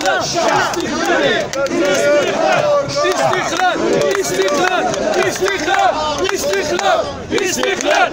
İstiklal! İstiklal! İstiklal! İstiklal! İstiklal! İstiklal!